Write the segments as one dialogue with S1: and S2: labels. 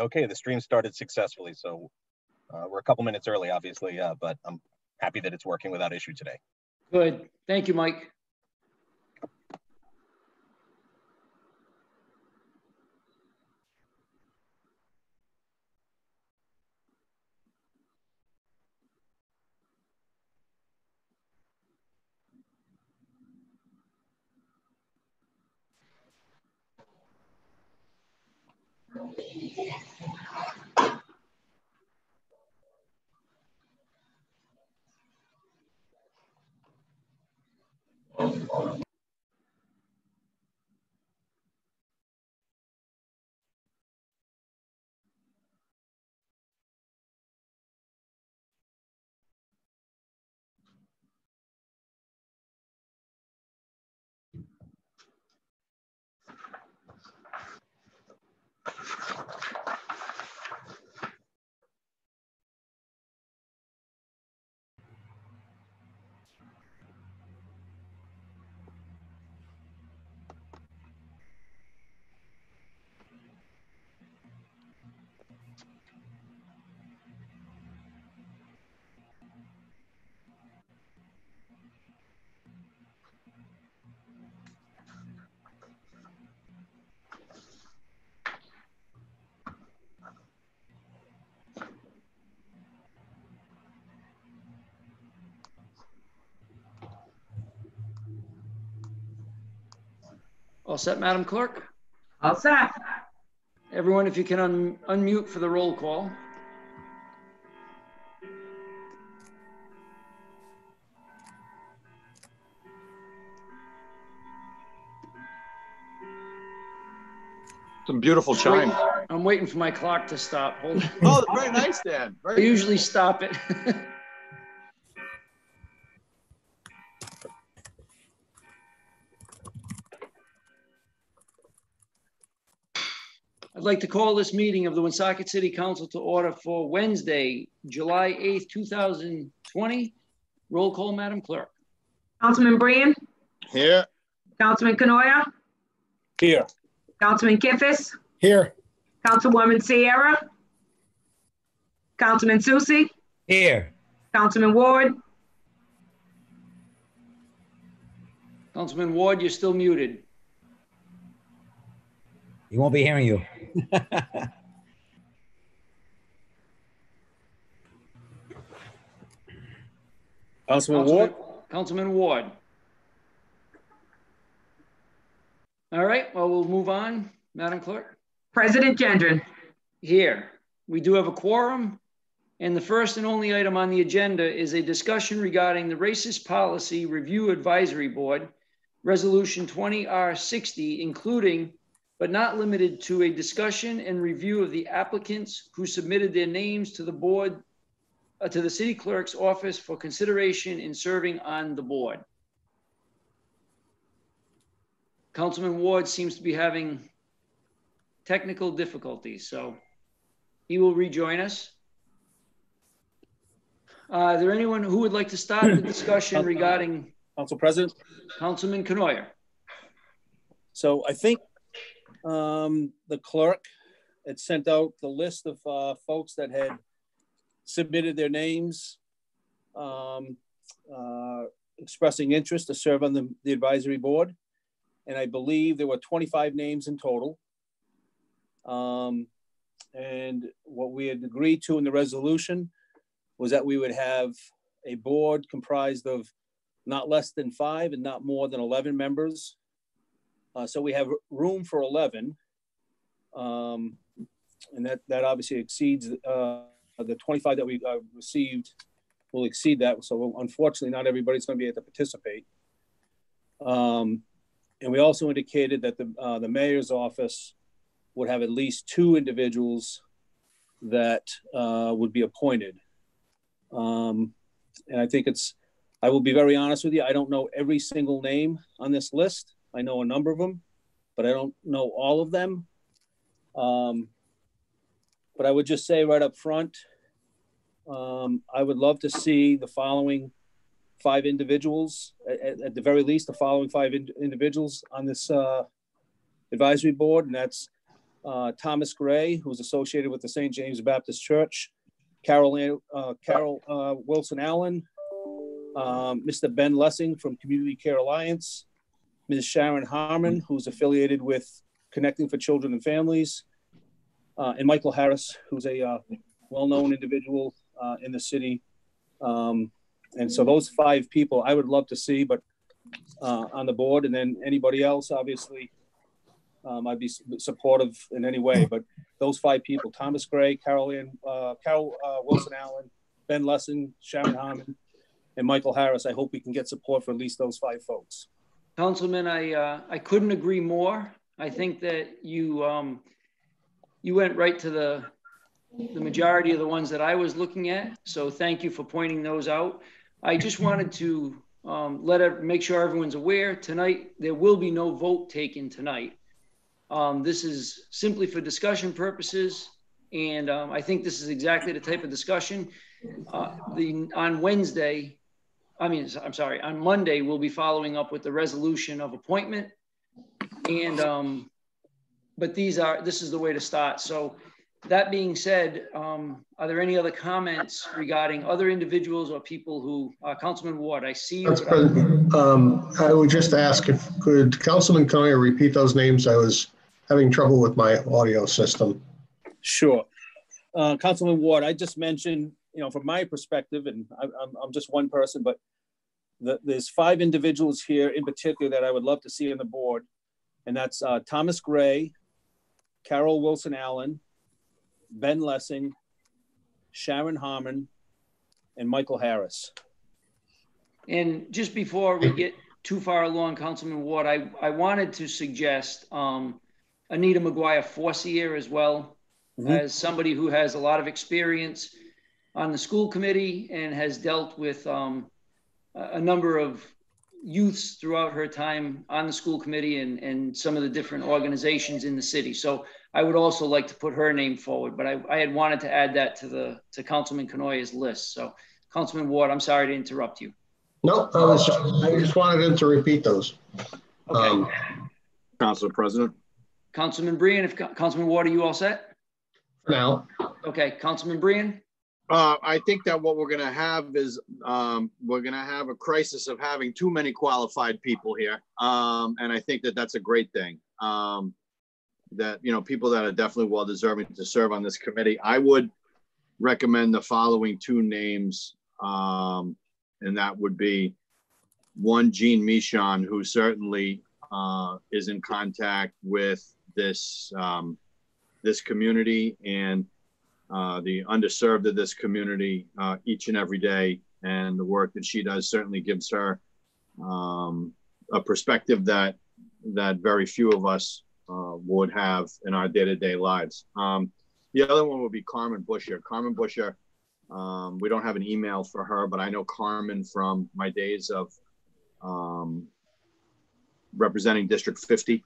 S1: Okay, the stream started successfully, so uh, we're a couple minutes early, obviously, uh, but I'm happy that it's working without issue today.
S2: Good. Thank you, Mike. All set, Madam Clerk?
S3: All set.
S2: Everyone, if you can un- unmute for the roll call.
S4: Some beautiful chime.
S2: I'm waiting for my clock to stop. Hold on.
S4: Oh, very nice, Dan.
S2: I
S4: Very
S2: usually stop it. like to call this meeting of the Woonsocket City Council to order for Wednesday, July 8th, 2020. Roll call, Madam Clerk.
S3: Councilman Brien,
S4: here.
S3: Councilman Cournoyer,
S1: Here.
S3: Councilman Kithes,
S1: Here.
S3: Councilwoman Sierra, Councilman Soucy,
S5: Here.
S3: Councilman Ward,
S2: Councilman Ward, you're still muted.
S5: He won't be hearing you.
S1: Councilman Ward?
S2: Councilman Ward. All right, well, we'll move on, Madam Clerk.
S3: President Gendron.
S2: Here, we do have a quorum. And the first and only item on the agenda is a discussion regarding the Racist Policy Review Advisory Board, Resolution 20R60, including but not limited to a discussion and review of the applicants who submitted their names to the board, uh, to the city clerk's office for consideration in serving on the board. Councilman Ward seems to be having technical difficulties, so he will rejoin us. Uh, is there anyone who would like to start the discussion regarding
S6: Council President.
S2: Councilman Cournoyer?
S6: So I think um, the clerk had sent out the list of uh, folks that had submitted their names, um, uh, expressing interest to serve on the, the advisory board. And I believe there were 25 names in total. Um, and what we had agreed to in the resolution was that we would have a board comprised of not less than five and not more than 11 members. Uh, so we have room for 11. Um, and that, that obviously exceeds uh, the 25 that we uh, received will exceed that. So unfortunately, not everybody's going to be able to participate. Um, and we also indicated that the, uh, the mayor's office would have at least two individuals that uh, would be appointed. Um, and I think it's, I will be very honest with you, I don't know every single name on this list. I know a number of them, but I don't know all of them. Um, but I would just say right up front, um, I would love to see the following five individuals, at, at the very least, the following five in, individuals on this uh, advisory board, and that's uh, Thomas Gray, who's associated with the St. James Baptist Church, Carol, uh, Carol uh, Wilson Allen, um, Mr. Ben Lessing from Community Care Alliance, Ms. Sharon Harmon, who's affiliated with Connecting for Children and Families, uh, and Michael Harris, who's a uh, well-known individual uh, in the city. Um, and so those five people I would love to see, but uh, on the board, and then anybody else, obviously, um, I'd be supportive in any way. But those five people: Thomas Gray, Carol Ann, uh, Carol uh, Wilson Allen, Ben Lessing, Sharon Harmon, and Michael Harris. I hope we can get support for at least those five folks.
S2: Councilman, I, uh, I couldn't agree more. I think that you, um, you went right to the, the majority of the ones that I was looking at. So thank you for pointing those out. I just wanted to, um, let, ev- make sure everyone's aware tonight, there will be no vote taken tonight. Um, this is simply for discussion purposes. And, um, I think this is exactly the type of discussion. Uh, the, on Wednesday, I mean, I'm sorry, on Monday, we'll be following up with the resolution of appointment. And, um, but these are, this is the way to start. So that being said, um, are there any other comments regarding other individuals or people who, uh, Councilman Ward, I see. you,
S7: Council
S2: but I-
S7: President, um, I would just ask if, could Councilman Cournoyer repeat those names? I was having trouble with my audio system.
S6: Sure. Uh, Councilman Ward, I just mentioned, you know, from my perspective, and I, I'm, I'm just one person, but the, there's five individuals here in particular that I would love to see on the board. And that's uh, Thomas Gray, Carol Wilson Allen, Ben Lessing, Sharon Harmon, and Michael Harris.
S2: And just before we get too far along, Councilman Ward, I, I wanted to suggest, um, Anita McGuire Forcier as well.
S6: Mhm.
S2: As somebody who has a lot of experience on the school committee and has dealt with, um, a, a number of youths throughout her time on the school committee and, and some of the different organizations in the city. So I would also like to put her name forward, but I, I had wanted to add that to the, to Councilman Cournoyer's list. So Councilman Ward, I'm sorry to interrupt you.
S7: No, I was, I just wanted him to repeat those.
S2: Okay.
S7: Um,
S4: Council President.
S2: Councilman Brien, if Councilman Ward, are you all set?
S7: For now,
S2: Okay, Councilman Brien?
S4: Uh, I think that what we're gonna have is, um, we're gonna have a crisis of having too many qualified people here. Um, and I think that that's a great thing. Um, that, you know, people that are definitely well deserving to serve on this committee. I would recommend the following two names. Um, and that would be one, Jean Michon, who certainly, uh, is in contact with this, um, this community and uh, the underserved of this community uh, each and every day. And the work that she does certainly gives her um, a perspective that that very few of us uh, would have in our day-to-day lives. Um, the other one would be Carmen Boucher. Carmen Boucher, um, we don't have an email for her, but I know Carmen from my days of um, representing District 50.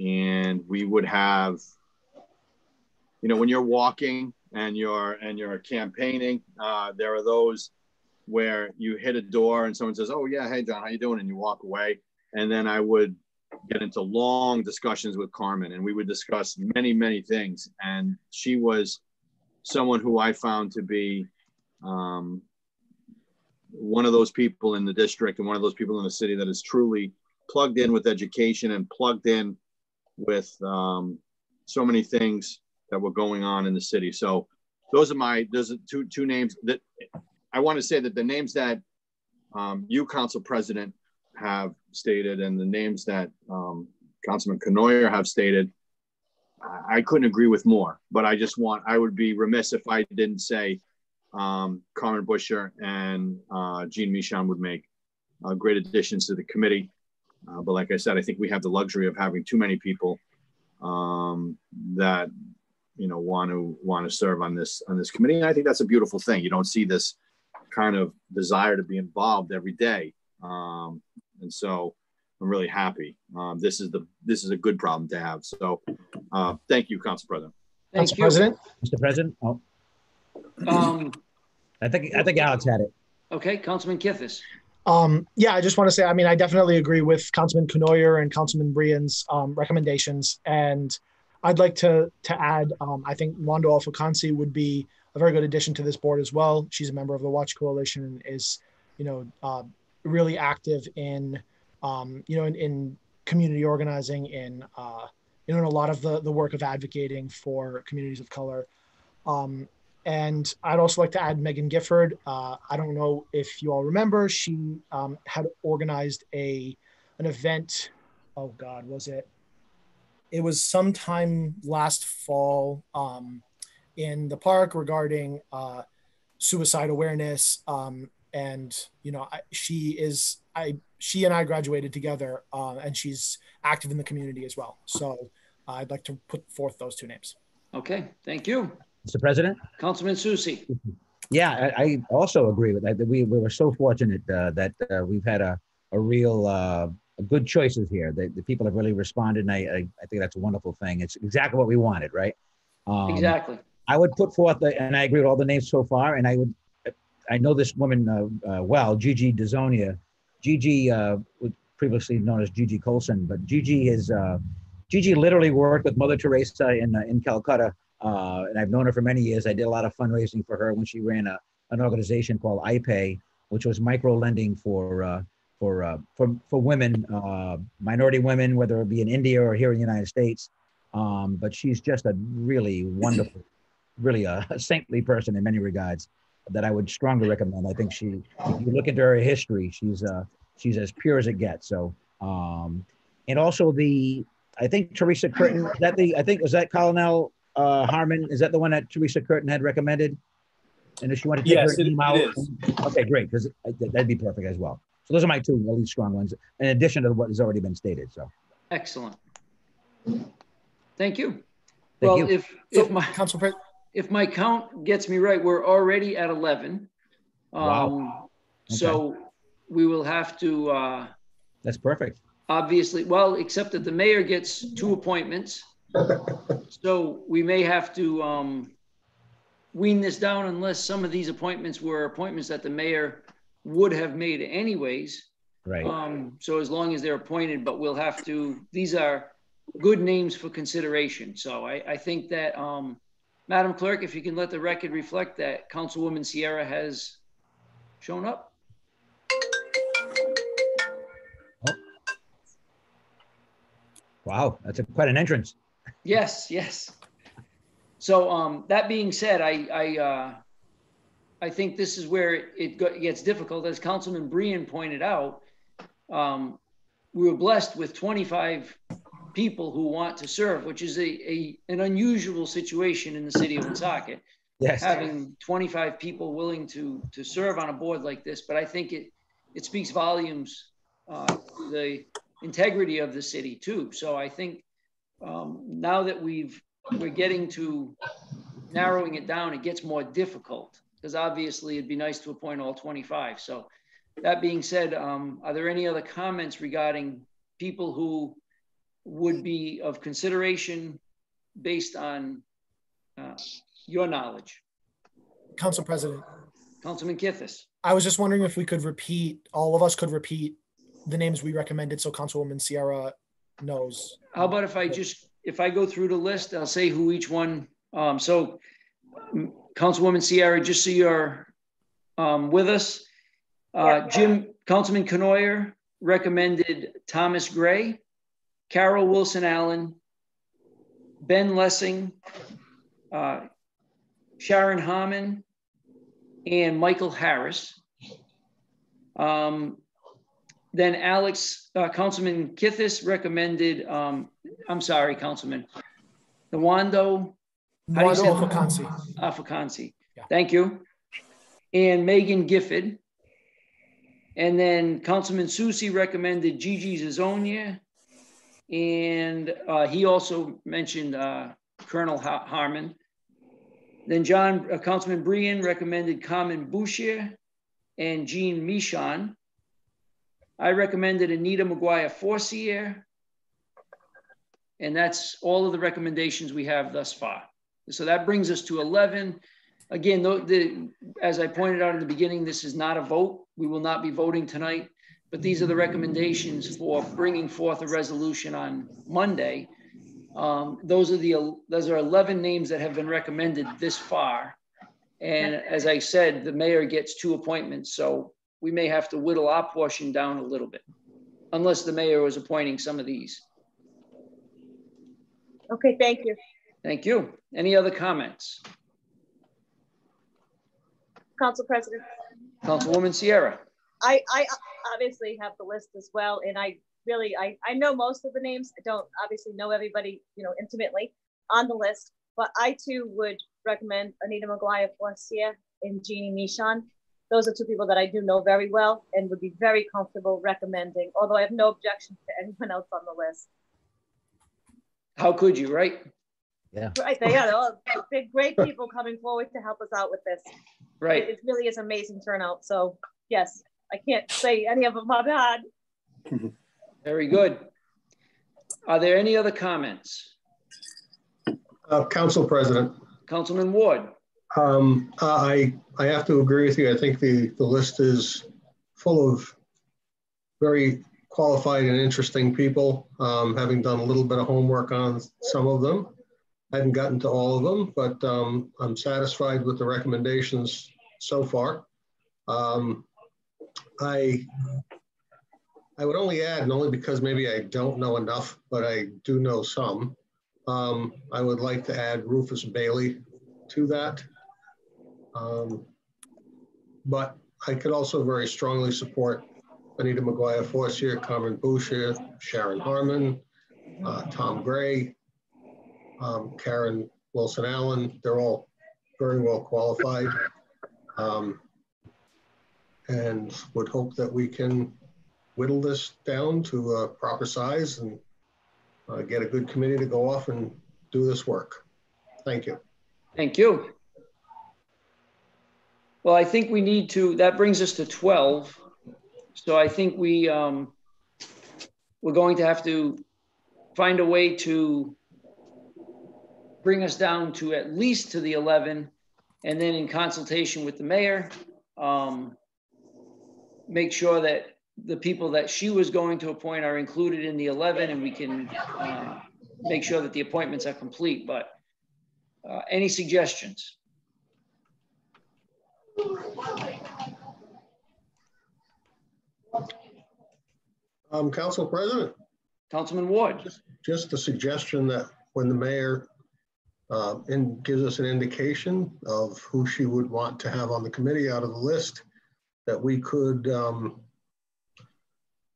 S4: And we would have, you know, when you're walking and you're and you're campaigning, uh, there are those where you hit a door and someone says, "Oh yeah, hey John, how you doing?" and you walk away. And then I would get into long discussions with Carmen, and we would discuss many many things. And she was someone who I found to be um, one of those people in the district and one of those people in the city that is truly plugged in with education and plugged in with um, so many things that were going on in the city. So those are my those are two two names that I want to say that the names that um, you, Council President, have stated and the names that um, Councilman Cournoyer have stated, I couldn't agree with more. But I just want I would be remiss if I didn't say um, Carmen Boucher and uh, Jean Michon would make uh, great additions to the committee. Uh, but like I said, I think we have the luxury of having too many people um, that you know want to want to serve on this on this committee. And I think that's a beautiful thing. You don't see this kind of desire to be involved every day, um, and so I'm really happy. Um, this is the this is a good problem to have. So uh, thank you, Council President.
S2: Thank
S5: Council
S2: you.
S5: President? Mr. President? Oh,
S2: Um,
S5: I think, I think Alex had it.
S2: okay, Councilman Kithes.
S8: Um, yeah, I just want to say, I mean, I definitely agree with Councilman Cournoyer and Councilman Brien's um, recommendations. And I'd like to to add. Um, I think Wanda Alfacansi would be a very good addition to this board as well. She's a member of the Watch Coalition and is, you know, uh, really active in, um, you know, in, in community organizing, in uh, you know, in a lot of the the work of advocating for communities of color. Um, and I'd also like to add Megan Gifford. Uh, I don't know if you all remember, she um, had organized a an event. Oh God, was it? It was sometime last fall um, in the park regarding uh, suicide awareness. Um, and you know, I, she is I she and I graduated together, uh, and she's active in the community as well. So uh, I'd like to put forth those two names.
S2: Okay, thank you.
S5: Mr. President?
S2: Councilman Soucy.
S5: Yeah, I, I also agree with that. that We, we were so fortunate uh, that uh, we've had a, a real uh, good choices here. The, the people have really responded, and I, I, I think that's a wonderful thing. It's exactly what we wanted, right? Um,
S2: Exactly.
S5: I would put forth, the, and I agree with all the names so far, and I would, I know this woman uh, uh, well, Gigi Dezonia. Gigi, uh, was previously known as Gigi Colson, but Gigi is, uh, Gigi literally worked with Mother Teresa in, uh, in Calcutta, uh, and I've known her for many years. I did a lot of fundraising for her when she ran a, an organization called iPay, which was micro lending for, uh, for, uh, for, for women, uh, minority women, whether it be in India or here in the United States. Um, but she's just a really wonderful, really a, a saintly person in many regards that I would strongly recommend. I think she, if you look into her history, she's uh, she's as pure as it gets. So, um, and also the, I think Teresa Curtin, is that the, I think was that Colonel uh, Harmon, is that the one that Teresa Curtin had recommended? And if she wanted to take
S6: Yes,
S5: her
S6: it-
S5: name
S6: it
S5: okay, great, because that'd be perfect as well. So those are my two really strong ones, in addition to what has already been stated. So,
S2: Excellent. Thank you.
S5: Thank
S2: Well,
S5: you.
S2: if,
S8: So,
S2: if my,
S8: Council President,
S2: if my count gets me right, we're already at 11.
S5: Wow.
S2: Um, So we will have to, uh,
S5: that's perfect.
S2: obviously, well, except that the mayor gets two appointments. So we may have to um, wean this down unless some of these appointments were appointments that the mayor would have made anyways.
S5: Right.
S2: Um, so as long as they're appointed, but we'll have to, these are good names for consideration. So I, I think that, um, Madam Clerk, if you can let the record reflect that Councilwoman Sierra has shown up.
S5: Wow, that's a, quite an entrance.
S2: Yes, yes. So, um, that being said, I, I, uh, I think this is where it gets difficult. As Councilman Brien pointed out, um, we were blessed with 25 people who want to serve, which is a, a, an unusual situation in the city of Woonsocket.
S5: Yes.
S2: having 25 people willing to to serve on a board like this but i think it it speaks volumes uh, to the integrity of the city too so i think um, now that we've we're getting to narrowing it down it gets more difficult because obviously it'd be nice to appoint all 25 so that being said um, are there any other comments regarding people who would be of consideration based on uh, your knowledge
S8: Council President,
S2: Councilman Kithes.
S8: I was just wondering if we could repeat, all of us could repeat the names we recommended so Councilwoman Sierra knows.
S2: How about if I just, if I go through the list, I'll say who each one, um, so um, Councilwoman Sierra, just so you're um, with us. Uh, Jim, Councilman Cournoyer recommended Thomas Gray, Carol Wilson Allen, Ben Lessing, uh, Sharon Harmon, and Michael Harris. Um, then Alex, uh, Councilman Kithes recommended, um, I'm sorry, Councilman, Nawando How do you say-
S8: Alfacansi.
S2: Afakansi.
S8: Yeah.
S2: Thank you. And Megan Gifford. And then Councilman Soucy recommended Gigi Zazonia. And uh, he also mentioned uh, Colonel Ha- Harmon. Then John, uh, Councilman Brien recommended Carmen Boucher and Jean Michon. I recommended Anita McGuire Forcier. And that's all of the recommendations we have thus far. So that brings us to 11. Again, though, the, as I pointed out in the beginning, this is not a vote. We will not be voting tonight, but these are the recommendations for bringing forth a resolution on Monday. Um, those are the, those are 11 names that have been recommended this far. And as I said, the mayor gets two appointments, so we may have to whittle our portion down a little bit. Unless the mayor was appointing some of these.
S9: Okay, thank you.
S2: Thank you. Any other comments?
S9: Council President,
S2: Councilwoman Sierra?
S9: I, I obviously have the list as well, and I really, I, I know most of the names. I don't obviously know everybody, you know, intimately on the list, but I too would recommend Anita McGuire Forcier and Jeannie Michon. Those are two people that I do know very well and would be very comfortable recommending, although I have no objection to anyone else on the list.
S2: How could you, right?
S9: Right, they are all big, great people coming forward to help us out with this.
S2: Right.
S9: It really is amazing turnout. So yes, I can't say any of them are bad.
S2: Very good. Are there any other comments?
S7: Uh, Council President,
S2: Councilman Ward?
S7: um, I, I have to agree with you. I think the, the list is full of very qualified and interesting people, um, having done a little bit of homework on some of them. I haven't gotten to all of them, but um, I'm satisfied with the recommendations so far. Um, I I would only add, and only because maybe I don't know enough, but I do know some. Um, I would like to add Rufus Bailey to that. Um, but I could also very strongly support Anita McGuire Forcier, Carmen Boucher, Sharon Harmon, uh, Tom Gray, um, Karen Wilson Allen. They're all very well qualified. Um, and would hope that we can whittle this down to a proper size and uh, get a good committee to go off and do this work. Thank you.
S2: Thank you. Well, I think we need to, that brings us to 12. So I think we, um, we're going to have to find a way to bring us down to at least to the 11. And then in consultation with the mayor, um, make sure that the people that she was going to appoint are included in the 11 and we can uh, make sure that the appointments are complete. But uh, any suggestions?
S7: Um, Council President,
S2: Councilman Ward?
S7: just a suggestion that when the mayor uh, and gives us an indication of who she would want to have on the committee out of the list, that we could um,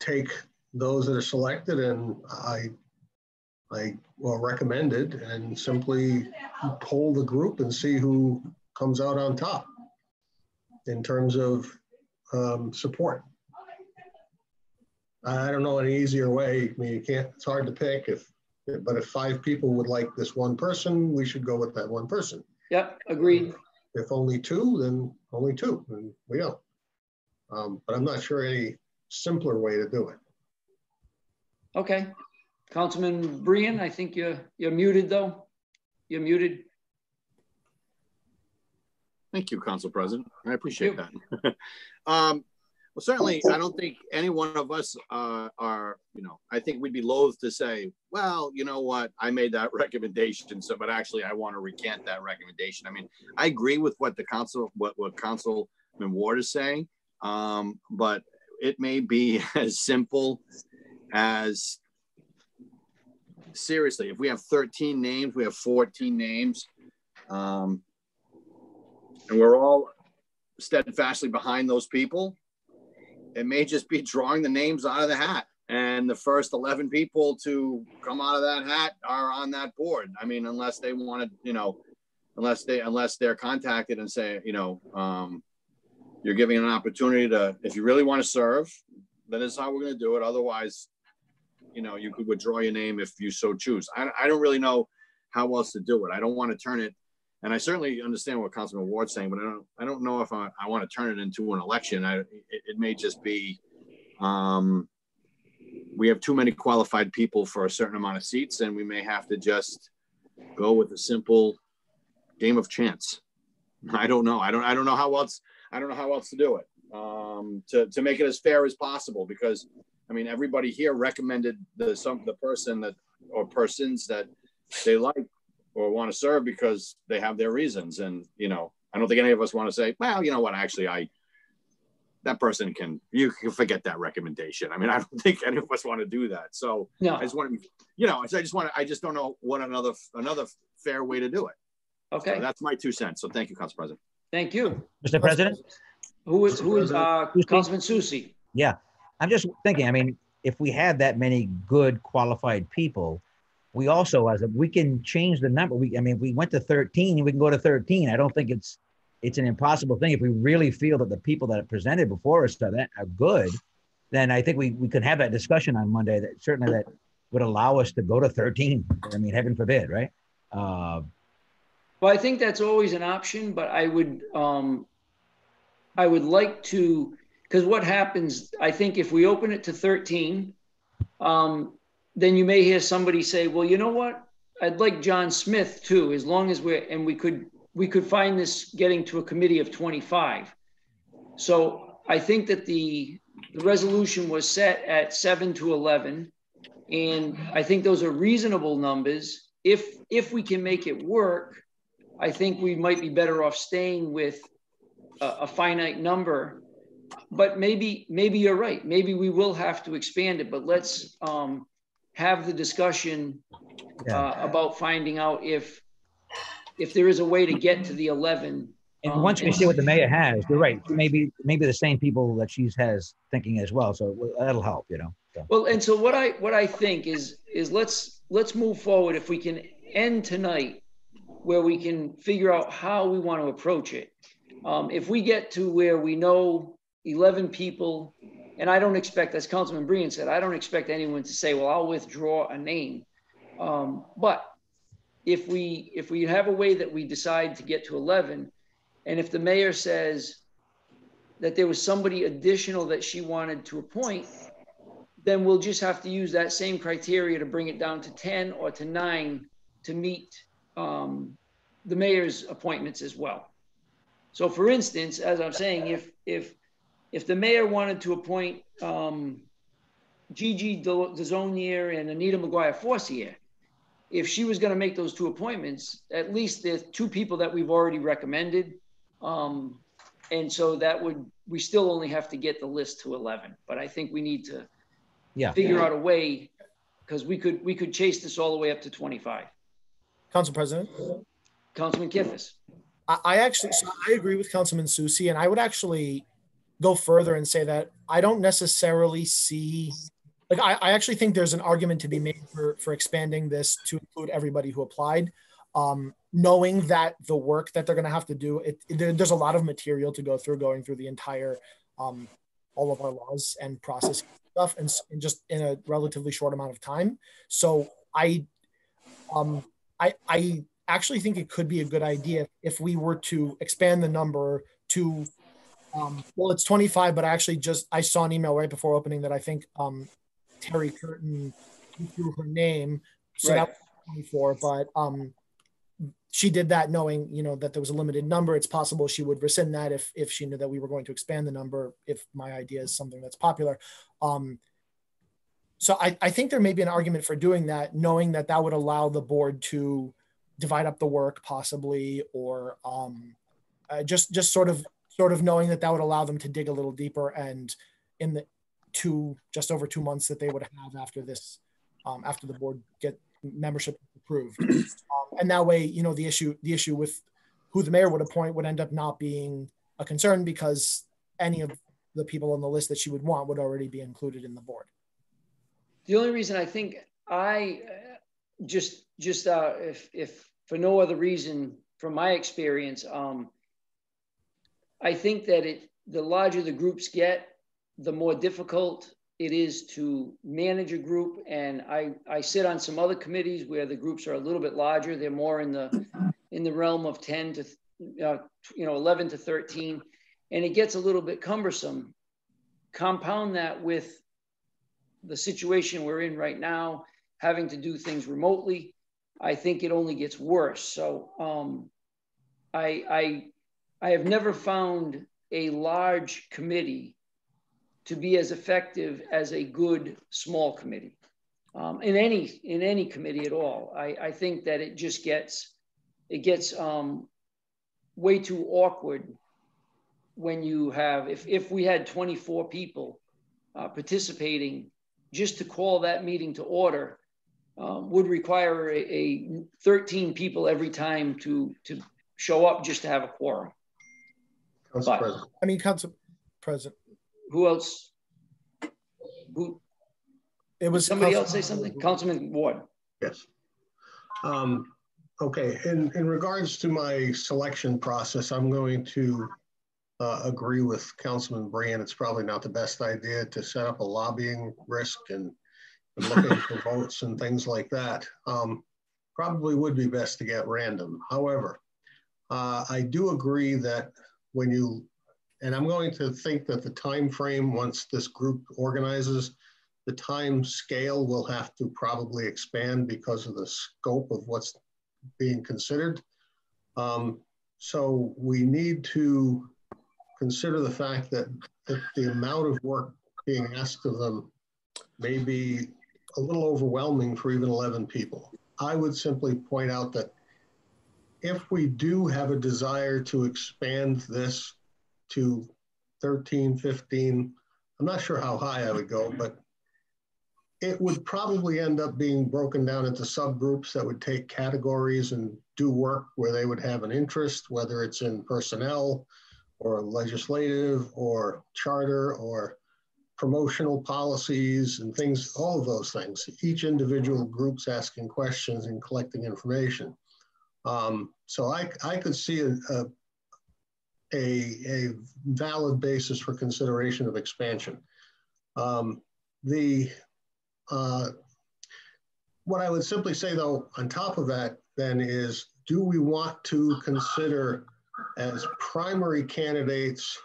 S7: take those that are selected and I, I well recommended and simply poll the group and see who comes out on top in terms of um, support. I don't know any easier way. I mean, you can't, it's hard to pick if, but if five people would like this one person, we should go with that one person.
S2: Yep, agreed.
S7: If only two, then only two, and we don't. Um, but I'm not sure any simpler way to do it.
S2: Okay. Councilman Brien, I think you're, you're muted though. You're muted.
S4: Thank you, Council President. I appreciate that. um, well, certainly, I don't think any one of us uh, are, you know, I think we'd be loath to say, well, you know what, I made that recommendation, so, but actually I want to recant that recommendation. I mean, I agree with what the council, what, what Councilman Ward is saying, um, but it may be as simple as, seriously, if we have 13 names, we have 14 names, um, and we're all steadfastly behind those people, it may just be drawing the names out of the hat. And the first 11 people to come out of that hat are on that board. I mean, unless they want to, you know, unless they, unless they're contacted and say, you know, um, you're giving an opportunity to, if you really want to serve, then this is how we're going to do it. Otherwise, you know, you could withdraw your name if you so choose. I, I don't really know how else to do it. I don't want to turn it and I certainly understand what Councilman Ward's saying, but I don't, I don't know if I, I want to turn it into an election. I, it, it may just be, um, we have too many qualified people for a certain amount of seats, and we may have to just go with a simple game of chance. I don't know. I don't, I don't know how else, I don't know how else to do it um, to, to make it as fair as possible because I mean, everybody here recommended the, some, the person that, or persons that they like or want to serve because they have their reasons. And, you know, I don't think any of us want to say, well, you know what, actually, I, that person can, you can forget that recommendation. I mean, I don't think any of us want to do that. So
S2: No,
S4: I just want to, you know, I just want to, I just don't know what another, another fair way to do it. So
S2: okay,
S4: that's my two cents. So thank you, Council President.
S2: thank you.
S5: Mr. President?
S2: Who is, who is, uh,
S5: Who's-
S2: Councilman Soucy?
S5: Yeah, I'm just thinking, I mean, if we had that many good qualified people, we also, as a, we can change the number. We, I mean, if we went to 13, we can go to 13. I don't think it's, it's an impossible thing. If we really feel that the people that are presented before us are that are good, then I think we, we could have that discussion on Monday that certainly that would allow us to go to 13. I mean, heaven forbid, right? Uh,
S2: Well, I think that's always an option, but I would, um, I would like to, because what happens, I think if we open it to thirteen, um, then you may hear somebody say, well, you know what? I'd like John Smith too, as long as we're, and we could, we could find this getting to a committee of twenty-five. So I think that the, the resolution was set at seven to eleven. And I think those are reasonable numbers. If, if we can make it work, I think we might be better off staying with a, a finite number. But maybe, maybe you're right. Maybe we will have to expand it, but let's um, have the discussion uh, about finding out if, if there is a way to get to the 11.
S5: And
S2: um,
S5: once we see what the mayor has, you're right, maybe, maybe the same people that she's has thinking as well. So that'll help, you know? So.
S2: Well, and so what I, what I think is, is let's, let's move forward. If we can end tonight where we can figure out how we want to approach it. Um, if we get to where we know 11 people, and I don't expect, as Councilman Brien said, I don't expect anyone to say, well, I'll withdraw a name. Um, but if we, if we have a way that we decide to get to 11, and if the mayor says that there was somebody additional that she wanted to appoint, then we'll just have to use that same criteria to bring it down to 10 or to nine to meet um, the mayor's appointments as well. So for instance, as I'm saying, if, if, if the mayor wanted to appoint um, Gigi Dezonier and Anita McGuire Forcier, if she was going to make those two appointments, at least the two people that we've already recommended. Um, and so that would, we still only have to get the list to 11, but I think we need to
S5: Yeah.
S2: figure out a way, because we could, we could chase this all the way up to 25.
S8: Council President.
S2: Councilman Kithes.
S8: I, I actually, so I agree with Councilman Soucy, and I would actually go further and say that I don't necessarily see, like, I, I actually think there's an argument to be made for, for expanding this to include everybody who applied. Um, knowing that the work that they're going to have to do, it, there, there's a lot of material to go through, going through the entire, um, all of our laws and process stuff, and, and just in a relatively short amount of time. So I, um, I, I actually think it could be a good idea if we were to expand the number to um, well it's 25 but I actually just i saw an email right before opening that i think um, terry curtin threw her name. So that was 24 but um, she did that knowing you know that there was a limited number. It's possible she would rescind that if if she knew that we were going to expand the number if my idea is something that's popular. Um, so I, I think there may be an argument for doing that knowing that that would allow the board to divide up the work possibly or um, uh, just just sort of sort of knowing that that would allow them to dig a little deeper and in the two just over two months that they would have after this um, after the board get membership approved. Um, and that way you know the issue the issue with who the mayor would appoint would end up not being a concern because any of the people on the list that she would want would already be included in the board.
S2: The only reason I think I uh, just just uh, if if for no other reason from my experience, um, I think that it the larger the groups get, the more difficult it is to manage a group. And I I sit on some other committees where the groups are a little bit larger. They're more in the in the realm of ten to uh, you know eleven to thirteen, and it gets a little bit cumbersome. Compound that with the situation we're in right now, having to do things remotely, I think it only gets worse. So um, I, I, I have never found a large committee to be as effective as a good small committee. um, in any in any committee at all. I, I think that it just gets it gets um, way too awkward when you have if if we had 24 people uh, participating just to call that meeting to order um, would require a, a 13 people every time to to show up just to have a quorum.
S7: Council
S2: But-
S7: President.
S8: I mean, Council President,
S2: Who else? Who?
S8: it was.
S2: Somebody else say something? Councilman Ward.
S7: Yes. Um, okay, in, in regards to my selection process, I'm going to uh, agree with Councilman Brien. It's probably not the best idea to set up a lobbying risk and, and looking for votes and things like that. Um, probably would be best to get random. However, uh, I do agree that when you, and I'm going to think that the time frame once this group organizes, the time scale will have to probably expand because of the scope of what's being considered. Um, so we need to consider the fact that, that the amount of work being asked of them may be a little overwhelming for even 11 people. I would simply point out that if we do have a desire to expand this to 13, 15, I'm not sure how high I would go, but it would probably end up being broken down into subgroups that would take categories and do work where they would have an interest, whether it's in personnel or legislative or charter or promotional policies and things, all of those things. Each individual group's asking questions and collecting information. Um, so I, I could see a, a, a, valid basis for consideration of expansion. Um, the uh, what I would simply say, though, on top of that, then is do we want to consider as primary candidates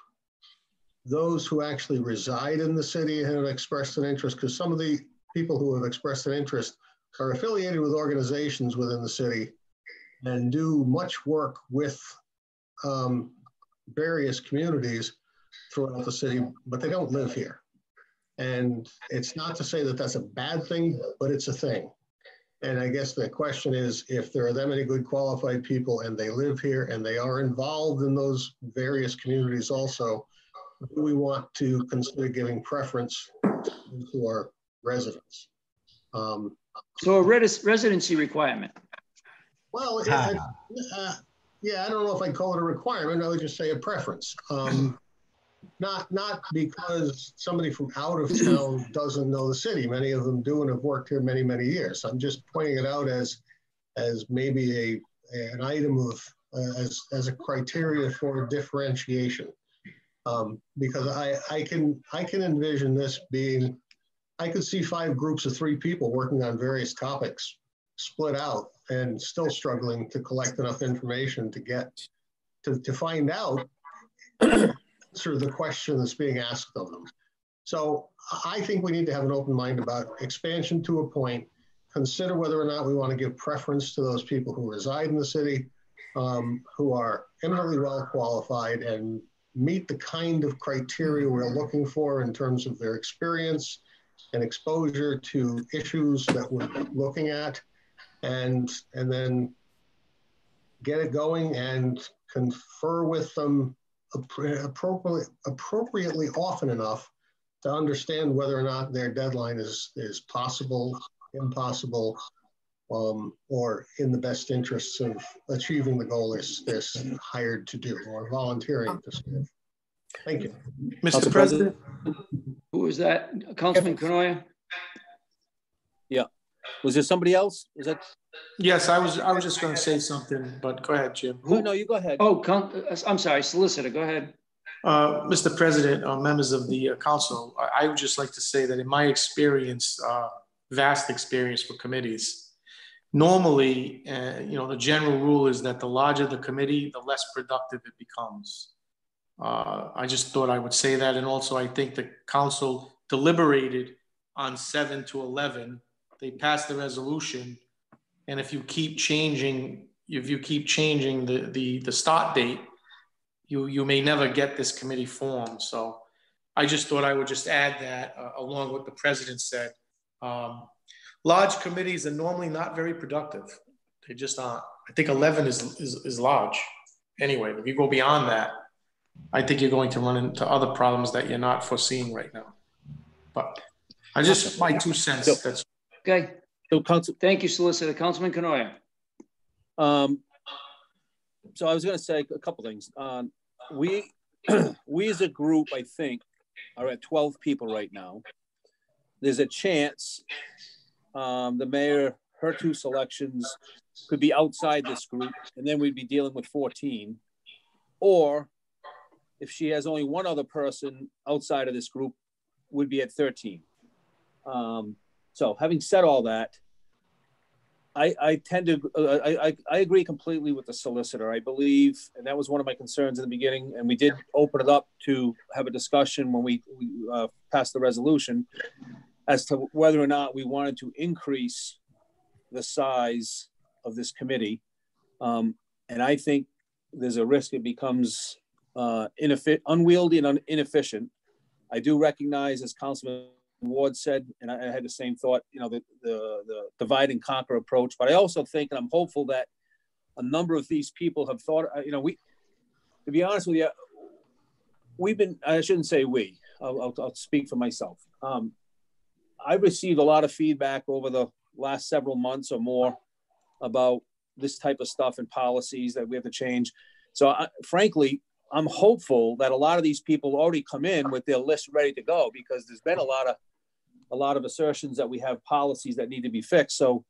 S7: those who actually reside in the city and have expressed an interest? Because some of the people who have expressed an interest are affiliated with organizations within the city and do much work with um, various communities throughout the city, but they don't live here. And it's not to say that that's a bad thing, but it's a thing. And I guess the question is if there are that many good qualified people and they live here and they are involved in those various communities also, do we want to consider giving preference to our residents? Um,
S2: So a res- residency requirement.
S7: Well, I- uh, yeah, I don't know if I'd call it a requirement. I would just say a preference. Um, not not because somebody from out of town doesn't know the city. Many of them do and have worked here many many years. I'm just pointing it out as as maybe a an item of uh, as as a criteria for differentiation. Um, because I I can I can envision this being I could see five groups of three people working on various topics split out and still struggling to collect enough information to get to, to find out answer the question that's being asked of them. So I think we need to have an open mind about expansion to a point, consider whether or not we want to give preference to those people who reside in the city, um, who are eminently well qualified and meet the kind of criteria we're looking for in terms of their experience and exposure to issues that we're looking at and and then get it going and confer with them appropriately appropriately often enough to understand whether or not their deadline is is possible, impossible, um, or in the best interests of achieving the goal is this hired to do or volunteering to serve. Thank you.
S10: Mr. President,
S2: Who is that? Councilman Cournoyer?
S6: Was there somebody else? Was that?
S10: yes, I was, I was just going to say something, but go ahead, Jim.
S6: No, no, you go ahead.
S2: Oh, con- uh, I'm sorry, solicitor, go ahead.
S10: Uh, Mr. President, uh, members of the uh, council, I, I would just like to say that in my experience, uh, vast experience with committees, normally, uh, you know, the general rule is that the larger the committee, the less productive it becomes. Uh, I just thought I would say that, and also I think the council deliberated on seven to 11. They pass the resolution, and if you keep changing, if you keep changing the, the, the start date, you, you may never get this committee formed. So I just thought I would just add that uh, along with the president said. Um, large committees are normally not very productive. They just aren't. I think 11 is, is, is large. Anyway, if you go beyond that, I think you're going to run into other problems that you're not foreseeing right now. But I just, my two cents, that's,
S2: Okay,
S6: So Council,
S2: thank you, Solicitor. Councilman Cournoyer.
S6: um, so I was gonna say a couple things. Um, we, we as a group, I think, are at twelve people right now. There's a chance, um, the mayor, her two selections could be outside this group, and then we'd be dealing with fourteen. Or if she has only one other person outside of this group, would be at thirteen. Um, so having said all that, I, I tend to, uh, I, I, agree completely with the solicitor. I believe, and that was one of my concerns in the beginning, and we did open it up to have a discussion when we, we uh, passed the resolution as to whether or not we wanted to increase the size of this committee. Um, and I think there's a risk it becomes uh, unwieldy and un- inefficient. I do recognize, as Councilman Ward said, and I, had the same thought, you know, the, the, the divide and conquer approach. But I also think, and I'm hopeful that a number of these people have thought, uh, you know, we, to be honest with you, we've been, I shouldn't say we, I'll, I'll, I'll speak for myself. Um, I received a lot of feedback over the last several months or more about this type of stuff and policies that we have to change. So I, frankly, I'm hopeful that a lot of these people already come in with their list ready to go because there's been a lot of a lot of assertions that we have policies that need to be fixed. So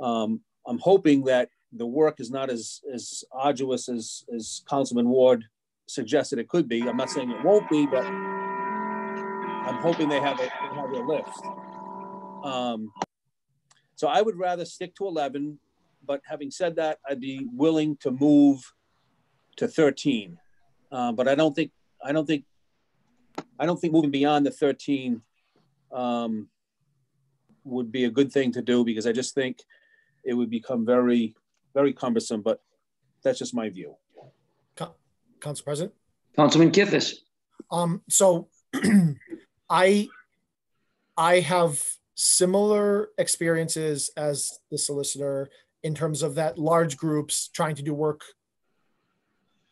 S6: um, I'm hoping that the work is not as as arduous as as Councilman Ward suggested it could be. I'm not saying it won't be, but I'm hoping they have a they have their list. Um, so I would rather stick to 11, but having said that, I'd be willing to move to 13. Uh, but I don't think I don't think I don't think moving beyond the 13 um, would be a good thing to do because I just think it would become very very cumbersome. But that's just my view.
S8: Council President.
S2: Councilman Kithes.
S8: Um, so I I have similar experiences as the solicitor in terms of that large groups trying to do work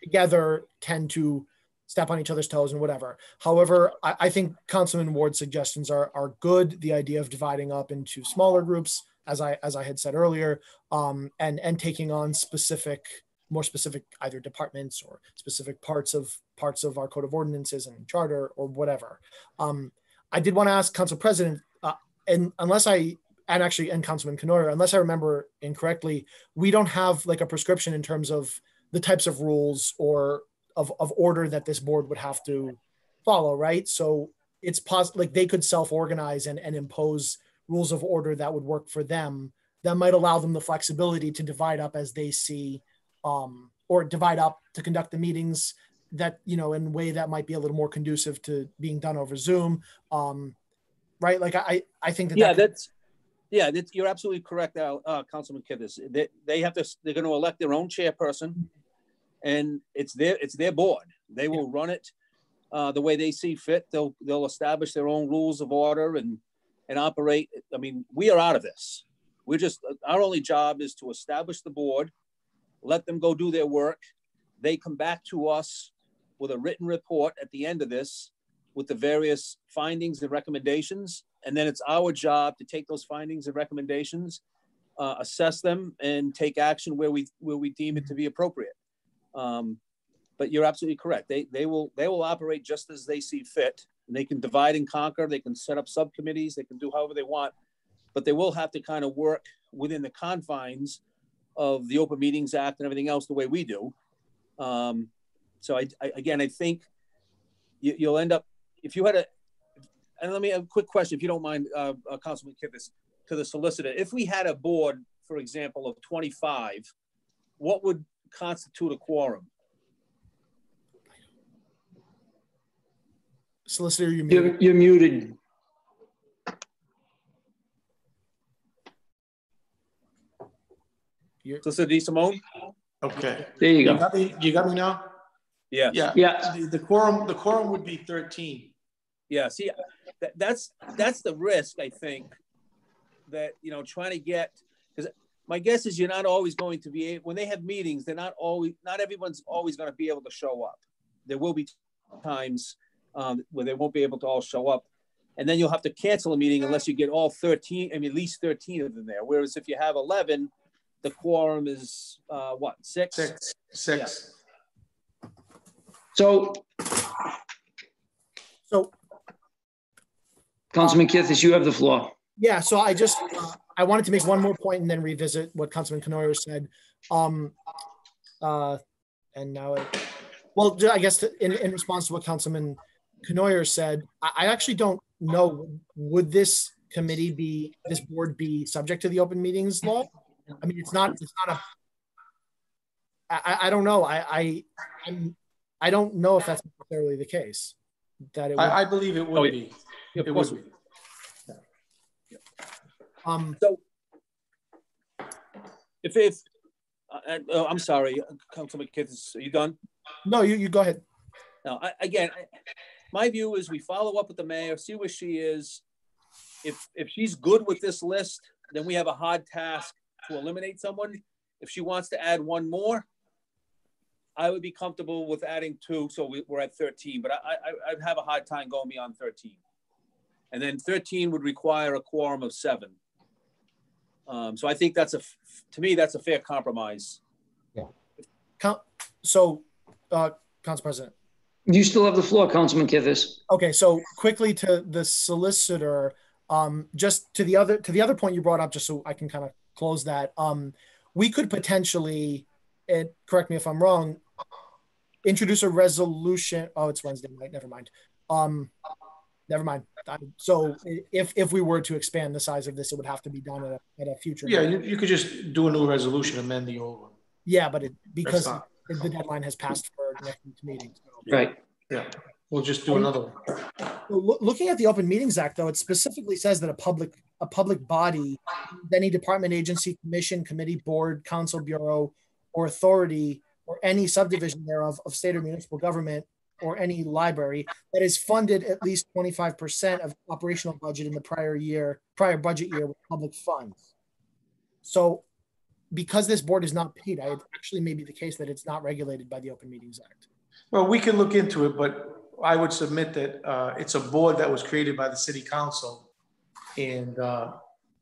S8: together tend to step on each other's toes and whatever. However, I, I think Councilman Ward's suggestions are are good. The idea of dividing up into smaller groups, as I as I had said earlier, um, and and taking on specific more specific either departments or specific parts of parts of our code of ordinances and charter or whatever. Um, I did want to ask Council President, uh, and unless I and actually and Councilman Cournoyer, unless I remember incorrectly, we don't have like a prescription in terms of the types of rules or of, of order that this board would have to follow, right? So it's possible like they could self-organize and, and impose rules of order that would work for them that might allow them the flexibility to divide up as they see um, or divide up to conduct the meetings that you know in a way that might be a little more conducive to being done over zoom um, right like i i think that
S6: yeah
S8: that could-
S6: that's yeah that's, you're absolutely correct Al, uh, councilman Kithes. They, they have to they're going to elect their own chairperson and it's their it's their board. They will run it uh, the way they see fit. They'll they'll establish their own rules of order and and operate. I mean we are out of this. We're just our only job is to establish the board let them go do their work. They come back to us with a written report at the end of this with the various findings and recommendations. And then it's our job to take those findings and recommendations, uh, assess them, and take action where we where we deem it to be appropriate. Um, but you're absolutely correct. They they will they will operate just as they see fit. And they can divide and conquer. They can set up subcommittees. They can do however they want, but they will have to kind of work within the confines of the Open Meetings Act and everything else the way we do. Um, so I, I again, I think you, you'll end up if you had a. And let me have a quick question, if you don't mind, uh, uh, Councilman Kithes, to the solicitor. If we had a board, for example, of 25, what would constitute a quorum?
S8: solicitor you
S2: You're, you're muted.
S6: Solicitor DeSimone?
S10: Okay.
S2: There you go.
S10: You got me, you got me now?
S6: Yeah.
S10: Yeah.
S2: Yeah.
S10: The, the quorum, the quorum would be 13.
S6: Yeah, see, that, that's that's the risk I think that, you know, trying to get, because my guess is you're not always going to be, when they have meetings, they're not always, not everyone's always going to be able to show up. There will be times um, where they won't be able to all show up. And then you'll have to cancel a meeting unless you get all 13, I mean, at least 13 of them there. Whereas if you have 11, the quorum is uh, what, six?
S10: Six, six.
S2: So,
S8: So
S2: Councilman Kithes, you have the floor.
S8: Yeah, so I just, uh, I wanted to make one more point and then revisit what Councilman Cournoyer said. Um, uh, and now, it, well, I guess to- in, in response to what Councilman Cournoyer said, I, I actually don't know, would this committee be, this board be subject to the open meetings law? I mean, it's not, it's not a, I, I- I don't know. I, I, I'm, I don't know if that's necessarily the case. That it would,
S10: I, I believe it
S6: Oh,
S10: would
S6: yeah.
S10: be.
S6: Yeah, of
S10: It would be.
S8: Um,
S6: So, if, if, uh, uh, oh, I'm sorry, Councilman Kithes, are you done?
S8: no, you, you go ahead.
S6: Now, I, again, I, my view is we follow up with the mayor, see where she is. If, if she's good with this list, then we have a hard task to eliminate someone. If she wants to add one more, I would be comfortable with adding two, so we, we're at 13, but I, I, I'd have a hard time going beyond 13. And then 13 would require a quorum of seven. Um, so I think that's a, to me, that's a fair compromise.
S8: Count, so, uh, Council President.
S2: You still have the floor, Councilman Kithes.
S8: Okay, so quickly to the solicitor, um, just to the other, to the other point you brought up, just so I can kind of close that. Um, we could potentially, and correct me if I'm wrong, introduce a resolution. Oh, it's Wednesday night. Never mind. Um, never mind. I- So if, if we were to expand the size of this, it would have to be done at a, at a future.
S10: Yeah, you, you could just do a new resolution, amend the old one.
S8: Yeah, but it, because
S10: fine.
S8: the deadline has passed for next meeting. so.
S2: Right.
S10: Yeah, we'll just do another one.
S8: Well, Looking at the Open Meetings Act, though, it specifically says that a public, a public body, any department, agency, commission, committee, board, council, bureau, or authority, or any subdivision thereof of state or municipal government, or any library that is funded at least twenty-five percent of operational budget in the prior year, prior budget year with public funds. So because this board is not paid, I it actually may be the case that it's not regulated by the Open Meetings Act.
S10: Well, we can look into it, but I would submit that uh, it's a board that was created by the city council. And uh,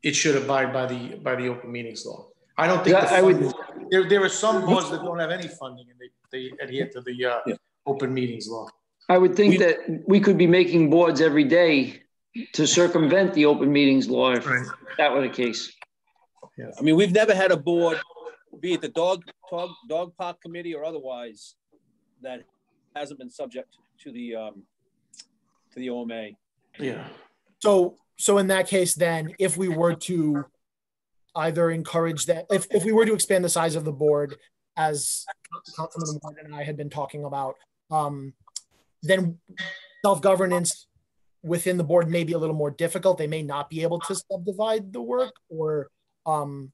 S10: it should abide by the, by the open meetings law. I don't think, the
S2: Yeah, I would-
S10: there, there are some boards that don't have any funding and they, they adhere to the uh,
S6: Yeah.
S10: Open meetings law.
S2: I would think
S6: We-
S2: that we could be making boards every day to circumvent the open meetings law if
S10: Right.
S2: that were the case. Yeah.
S6: I mean, we've never had a board, be it the dog, dog, dog park committee or otherwise, that hasn't been subject to the, um, to the OMA.
S10: Yeah.
S8: So, so in that case, then if we were to either encourage that, if, if we were to expand the size of the board as Councilman Ward and I had been talking about, um, then self-governance within the board may be a little more difficult. They may not be able to subdivide the work or, um,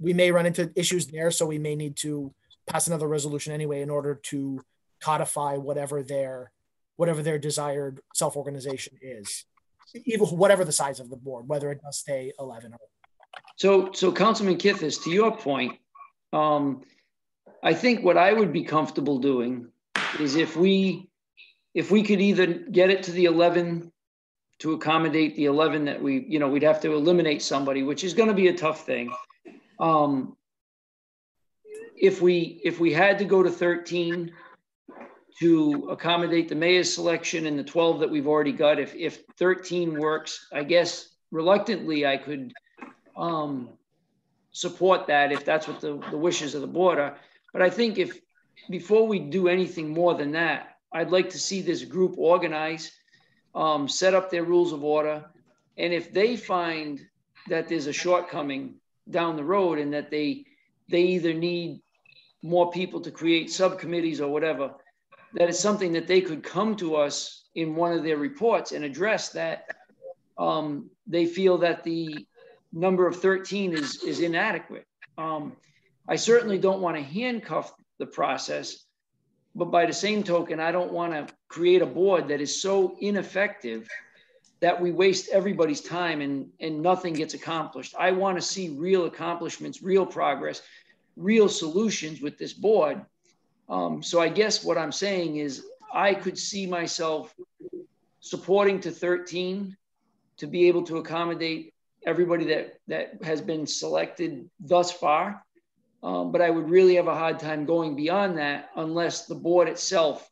S8: we may run into issues there. So we may need to pass another resolution anyway in order to codify whatever their, whatever their desired self-organization is even whatever the size of the board, whether it does stay 11 or
S2: So, so Councilman Kithes, to your point, um, I think what I would be comfortable doing is if we, if we could either get it to the eleven to accommodate the eleven that we, you know, we'd have to eliminate somebody, which is gonna be a tough thing. Um, if we, if we had to go to thirteen to accommodate the mayor's selection and the twelve that we've already got, if, if thirteen works, I guess reluctantly I could um, support that if that's what the, the wishes of the board are. But I think if, before we do anything more than that, I'd like to see this group organize, um, set up their rules of order. And if they find that there's a shortcoming down the road and that they, they either need more people to create subcommittees or whatever, that is something that they could come to us in one of their reports and address that um, they feel that the number of 13 is, is inadequate. Um, I certainly don't want to handcuff the process, but by the same token, I don't want to create a board that is so ineffective that we waste everybody's time and, and nothing gets accomplished. I want to see real accomplishments, real progress, real solutions with this board. Um, so I guess what I'm saying is I could see myself supporting to 13 to be able to accommodate everybody that, that has been selected thus far. Um, but I would really have a hard time going beyond that unless the board itself,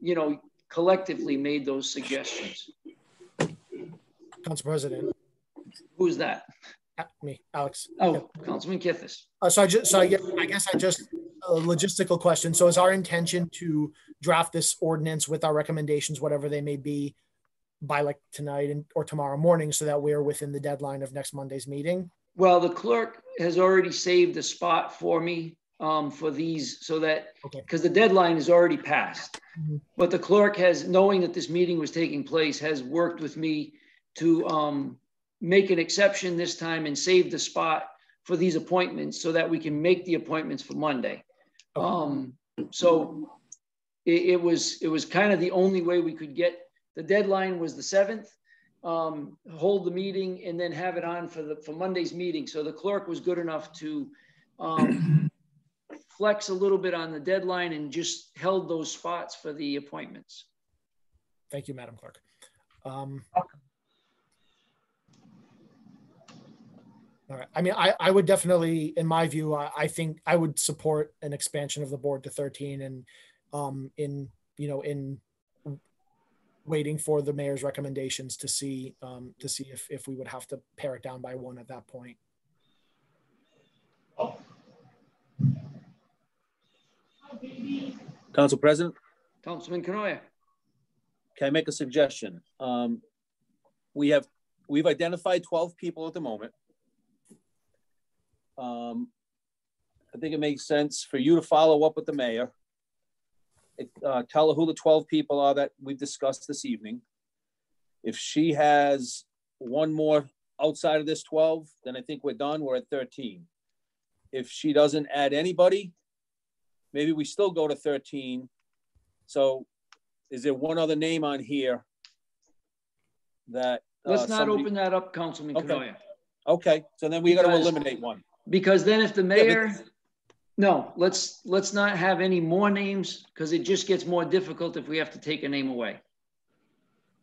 S2: you know, collectively made those suggestions.
S8: Council President,
S2: Who's that?
S8: uh, me, Alex.
S2: Oh, Councilman Kithes.
S8: Uh, so I just, so I guess, I guess I just, a logistical question. So is our intention to draft this ordinance with our recommendations, whatever they may be, by like tonight and, or tomorrow morning, so that we're within the deadline of next Monday's meeting?
S2: Well, the clerk has already saved a spot for me um, for these so that, because the deadline is already passed.
S8: Mhm.
S2: But the clerk has, knowing that this meeting was taking place, has worked with me to um, make an exception this time and save the spot for these appointments so that we can make the appointments for Monday.
S8: Okay.
S2: Um, so it, it was, it was kind of the only way we could get, the deadline was the seventh. Um, hold the meeting and then have it on for the, for Monday's meeting. So the clerk was good enough to um, flex a little bit on the deadline and just held those spots for the appointments.
S8: Thank you, Madam Clerk. Um, All right. I mean, I, I would definitely, in my view, I, I think I would support an expansion of the board to 13 and um, in, you know, in waiting for the mayor's recommendations to see, um, to see if, if we would have to pare it down by one at that point.
S6: Council President,
S2: Councilman Cournoyer.
S6: can I make a suggestion? Um, we have, we've identified twelve people at the moment. Um, I think it makes sense for you to follow up with the mayor. It, uh, tell her who the twelve people are that we've discussed this evening. If she has one more outside of this twelve, then I think we're done. We're at thirteen. If she doesn't add anybody, maybe we still go to thirteen. So is there one other name on here that? uh,
S2: Let's not
S6: somebody-
S2: open that up, Councilman
S6: Okay.
S2: Cournoyer.
S6: Okay, so then we gotta eliminate one.
S2: Because then if the mayor, no, let's, let's not have any more names because it just gets more difficult if we have to take a name away.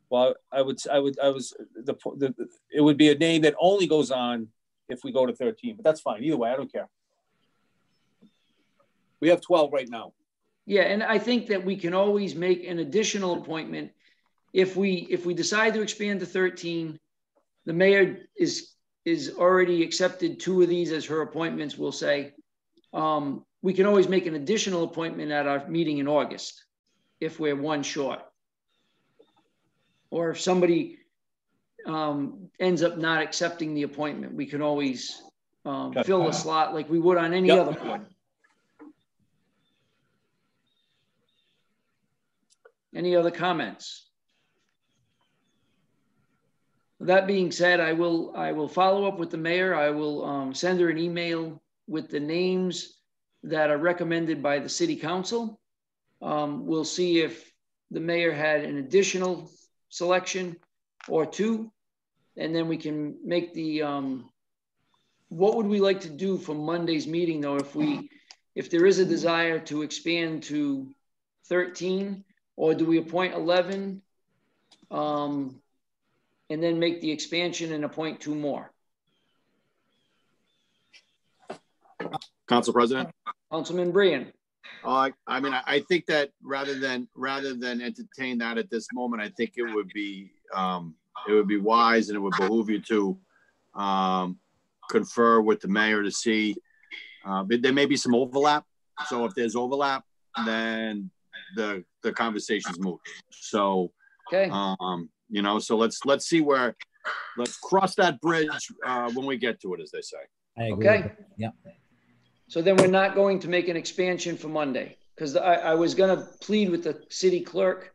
S6: Well, I would, I would, I was, the, the, it would be a name that only goes on if we go to thirteen, but that's fine. Either way, I don't care. We have twelve right now.
S2: Yeah, and I think that we can always make an additional appointment. If we, if we decide to expand to thirteen, the mayor is, is already accepted two of these as her appointments, we'll say. Um, we can always make an additional appointment at our meeting in August, if we're one short. Or if somebody um, ends up not accepting the appointment, we can always um, fill a slot like we would on any
S6: Yep.
S2: other board. Any other comments? That being said, I will, I will follow up with the mayor. I will um, send her an email with the names that are recommended by the city council. Um, We'll see if the mayor had an additional selection or two. And then we can make the, um, what would we like to do for Monday's meeting though? If we, if there is a desire to expand to 13, or do we appoint 11? Um, and then make the expansion and appoint two more.
S4: Council President?
S2: Councilman Brien,
S4: Uh, I mean, I, I think that rather than, rather than entertain that at this moment, I think it would be, um, it would be wise and it would behoove you to, um, confer with the mayor to see, uh, but there may be some overlap. So if there's overlap, then the, the conversation's moved. So,
S2: okay,
S4: um, you know, so let's, let's see where, let's cross that bridge, uh, when we get to it, as they say.
S5: I agree.
S2: Okay.
S5: Yeah.
S2: So then we're not going to make an expansion for Monday. Because I, I was gonna plead with the city clerk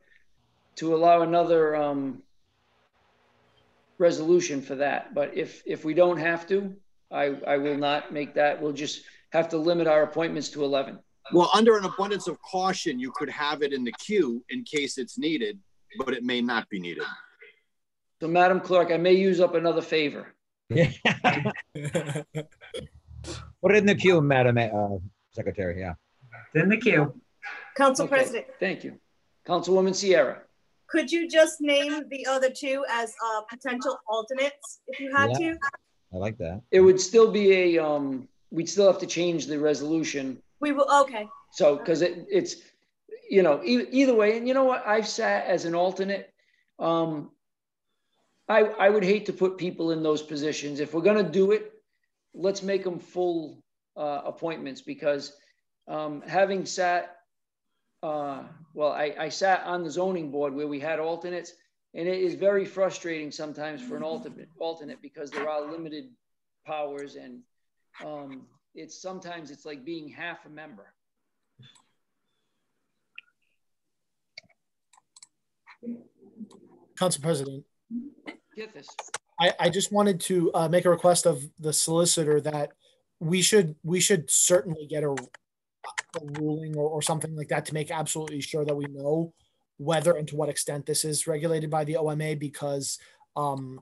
S2: to allow another, um, resolution for that, but if, if we don't have to, I, I will not make that. We'll just have to limit our appointments to 11.
S4: Well, under an abundance of caution, you could have it in the queue in case it's needed, but it may not be needed.
S2: So Madam Clerk, I may use up another favor.
S5: Put it in the queue, Madam uh, Secretary, yeah.
S3: It's in the queue.
S9: Council
S2: Okay,
S9: President,
S2: Thank you. Councilwoman Sierra.
S9: could you just name the other two as uh, potential alternates if you had
S5: Yeah.
S9: to?
S5: I like that.
S2: It would still be a, um, we'd still have to change the resolution.
S9: We will, okay.
S2: So, because it, it's, you know, e- either way, and you know what, I've sat as an alternate. Um, I, I would hate to put people in those positions. If we're gonna do it, let's make them full, uh, appointments because, um, having sat, uh, well, I, I sat on the zoning board where we had alternates. And it is very frustrating sometimes for an alternate, alternate because there are limited powers and, um, it's sometimes it's like being half a member.
S8: Council President,
S2: Kithes.
S8: I, I just wanted to uh, make a request of the solicitor that we should we should certainly get a, a ruling or, or something like that to make absolutely sure that we know whether and to what extent this is regulated by the OMA because um,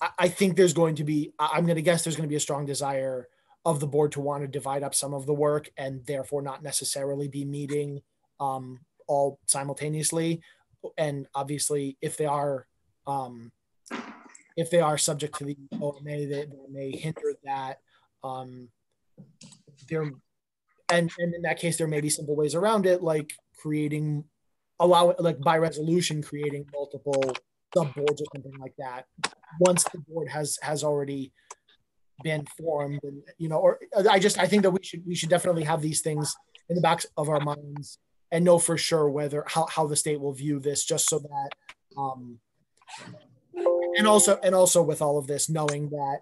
S8: I, I think there's going to be I'm going to guess there's going to be a strong desire of the board to want to divide up some of the work and therefore not necessarily be meeting um, all simultaneously. And obviously if they are um, if they are subject to the OMA, they, they may hinder that. Um, there, and and in that case, there may be simple ways around it, like creating, allow like by resolution, creating multiple sub boards or something like that. Once the board has has already been formed, and you know, or I just I think that we should we should definitely have these things in the backs of our minds and know for sure whether how, how the state will view this, just so that um, and also and also with all of this knowing that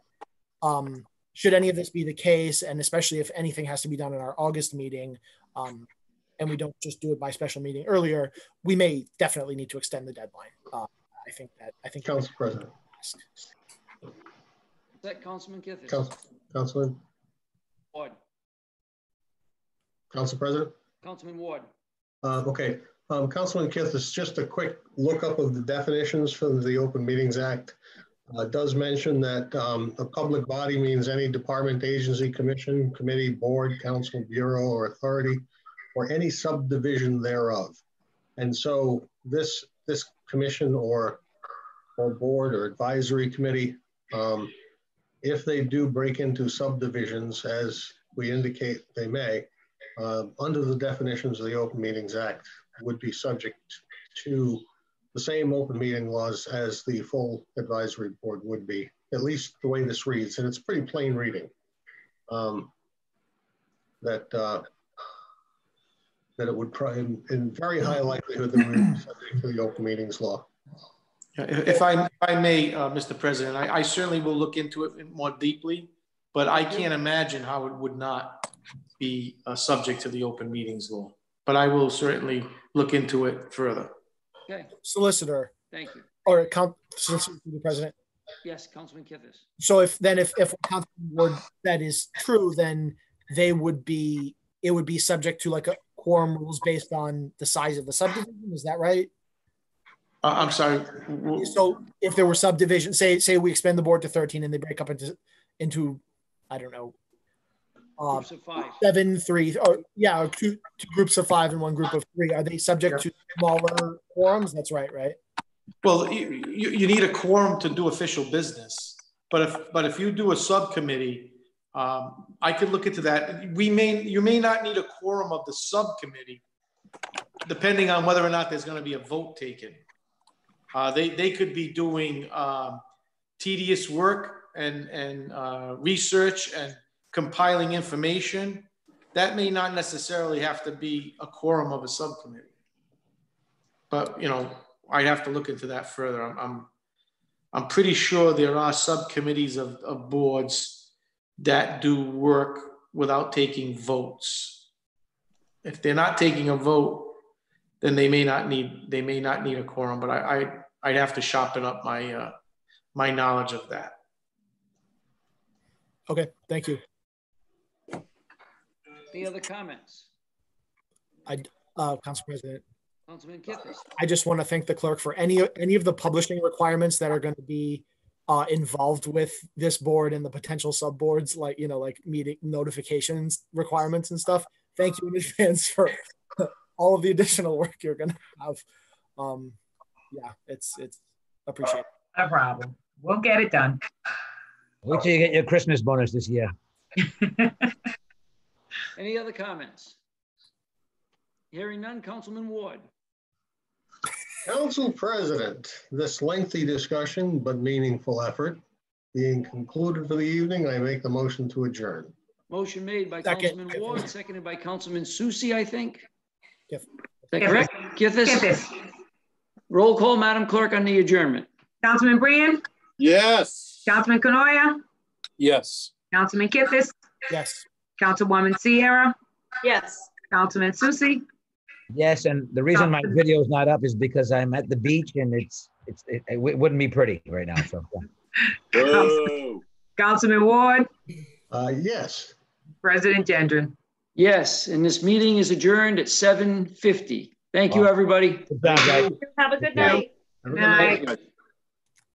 S8: um should any of this be the case and especially if anything has to be done in our august meeting um and we don't just do it by special meeting earlier we may definitely need to extend the deadline uh, i think that i think
S7: Council President,
S2: Is that Councilman Kithes?
S7: Council, Councilman,
S2: Ward.
S7: Council President.
S2: Councilman Ward.
S7: Uh, okay, um, Councilman Kithes, just a quick lookup of the definitions from the Open Meetings Act. Uh, does mention that, um, a public body means any department, agency, commission, committee, board, council, bureau, or authority, or any subdivision thereof. And so this, this commission or, or board or advisory committee, um, if they do break into subdivisions, as we indicate they may, uh, under the definitions of the Open Meetings Act, would be subject to the same open meeting laws as the full advisory board would be, at least the way this reads, and it's pretty plain reading. Um, that uh, that it would probably, in, in very high likelihood, that we would be subject to the open meetings law.
S10: Yeah, If if I, if I may, uh, Mr. President, I, I certainly will look into it more deeply, but I can't imagine how it would not be uh, subject to the open meetings law. But I will certainly look into it further.
S2: Okay,
S8: solicitor
S2: thank you.
S8: or count solicitor to the president
S2: Yes, Councilman Kithes.
S8: so if then if if council board that is true then they would be it would be subject to like a quorum rules based on the size of the subdivision is that right
S10: Uh, I'm sorry.
S8: so if there were subdivision say say we expand the board to 13 and they break up into into i don't know uh,
S2: Groups of five.
S8: seven three or yeah or two two groups of five and one group of three are they subject to smaller quorums that's right right
S10: Well, you, you, you need a quorum to do official business. But if, but if you do a subcommittee, um, I could look into that. We may, you may not need a quorum of the subcommittee, depending on whether or not there's gonna be a vote taken. Uh, they, they could be doing, um, tedious work and, and, uh, research and compiling information. That may not necessarily have to be a quorum of a subcommittee. But, you know, I'd have to look into that further. I'm, I'm, I'm pretty sure there are subcommittees of, of boards that do work without taking votes. If they're not taking a vote, then they may not need, they may not need a quorum, but I, I, I'd have to sharpen up my, uh, my knowledge of that.
S8: okay thank you
S2: Any other comments?
S8: uh council president
S2: Councilman Kithes.
S8: I just want to thank the clerk for any, any of the publishing requirements that are going to be uh, involved with this board and the potential sub boards, like, you know, like meeting notifications requirements and stuff. Thank you in advance for all of the additional work you're going to have. Um, yeah, it's, it's appreciated.
S3: No problem. We'll get it done.
S5: Wait till you get your Christmas bonus this year.
S2: Any other comments? Hearing none, Councilman Ward.
S7: Council President, this lengthy discussion but meaningful effort being concluded for the evening, I make the motion to adjourn.
S2: Motion made by
S8: Second.
S2: Councilman Ward, seconded by Councilman Soucy, I think.
S8: Kiff.
S2: Is that correct? Githis?
S3: Kithes.
S2: Roll call, Madam Clerk, on the adjournment.
S3: Councilman Brien,
S4: Yes.
S3: Councilman Cournoyer,
S6: Yes.
S3: Councilman Kithes,
S8: Yes.
S3: Councilwoman Sierra,
S9: Yes.
S3: Councilman Soucy,
S5: Yes, and the reason my video is not up is because I'm at the beach and it's, it's, it, it wouldn't be pretty right now, so. yeah.
S4: Boo.
S3: Councilman Ward,
S7: Uh, yes.
S3: President Gendron.
S2: Yes, and this meeting is adjourned at 7:50. Thank you,
S5: Wow.
S2: everybody.
S5: Good job, guys.
S9: Have a good
S5: Yeah.
S9: night.
S7: Have a good
S3: Night.
S7: night.